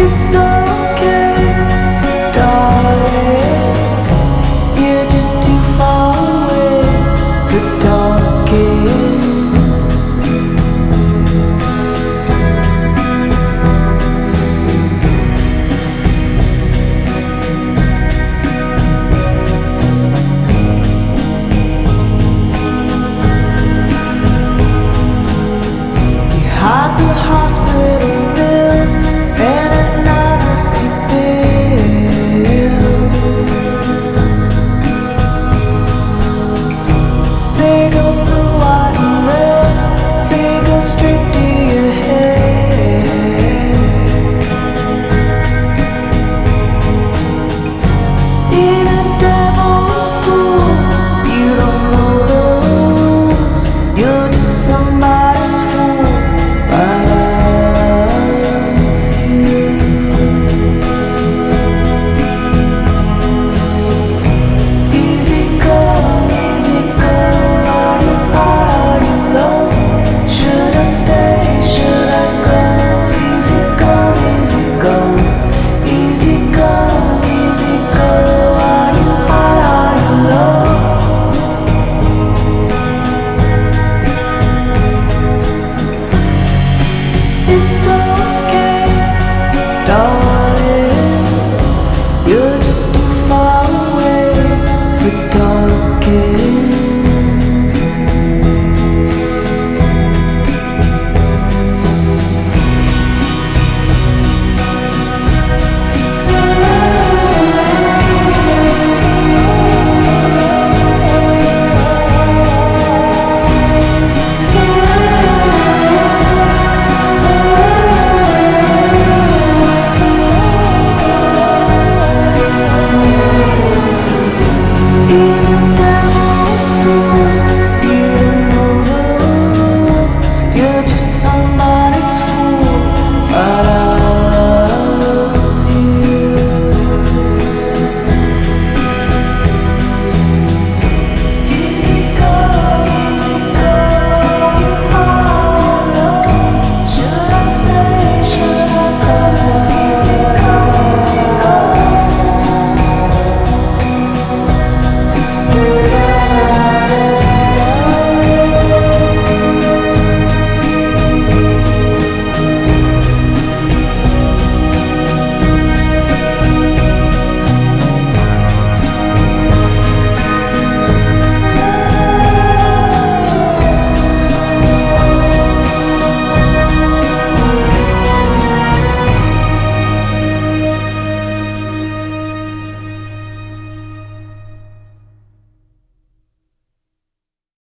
It's so